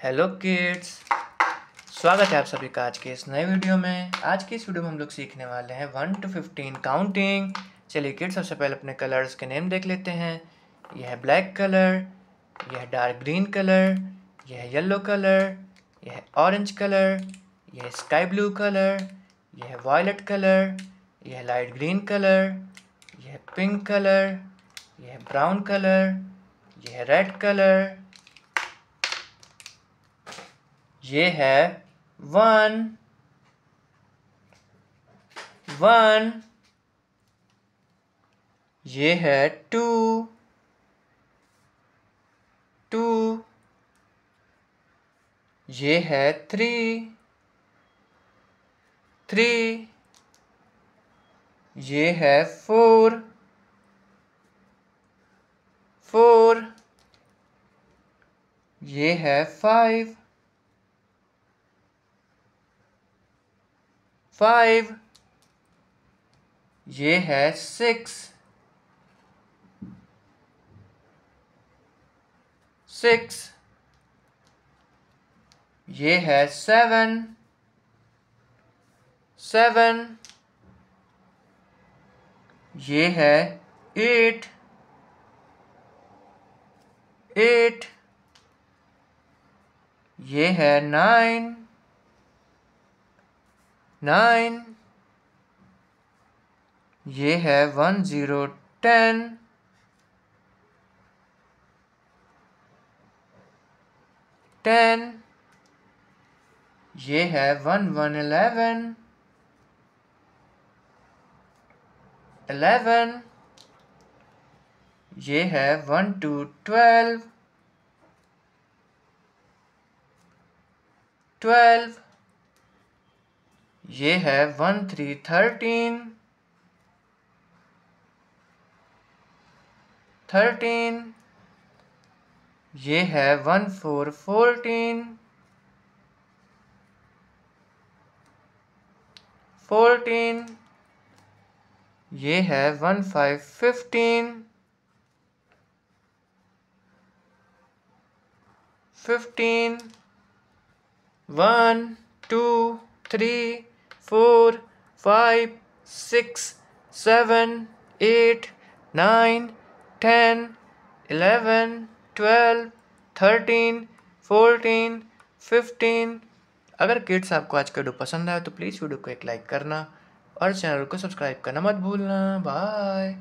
Hello kids स्वागत है आप सभी का आज के इस नए वीडियो में। आज की इस वीडियो में हम लोग सीखने वाले हैं वन टू फिफ्टीन काउंटिंग चलिए किड्स सबसे पहले अपने कलर्स के नेम देख लेते हैं। यह है ब्लैक कलर यह है डार्क ग्रीन कलर यह है येलो कलर यह है ऑरेंज कलर यह है स्काई ब्लू कलर यह है वायलट कलर यह है लाइट ग्रीन कलर यह है पिंक कलर यह है ब्राउन कलर यह है रेड कलर ये है वन वन, ये है टू टू, ये है थ्री थ्री, ये है फोर फोर, ये है फाइव फाइव ये है सिक्स सिक्स ये है सेवन सेवन ये है एट एट ये है नाइन नाइन। ये है वन ज़ीरो टेन। टेन। ये है वन वन एलेवन एलेवन ये है वन टू ट्वेल्व। ट्वेल्व। ये है वन थ्री थर्टीन। थर्टीन। ये है वन फोर फोर्टीन। फोर्टीन। ये है one five fifteen. Fifteen. One, two, three. Four five six seven eight nine ten eleven twelve thirteen fourteen fifteen अगर kids आपको आज का वीडियो पसंद आया तो प्लीज़ वीडियो को एक लाइक करना और चैनल को सब्सक्राइब करना मत भूलना। बाय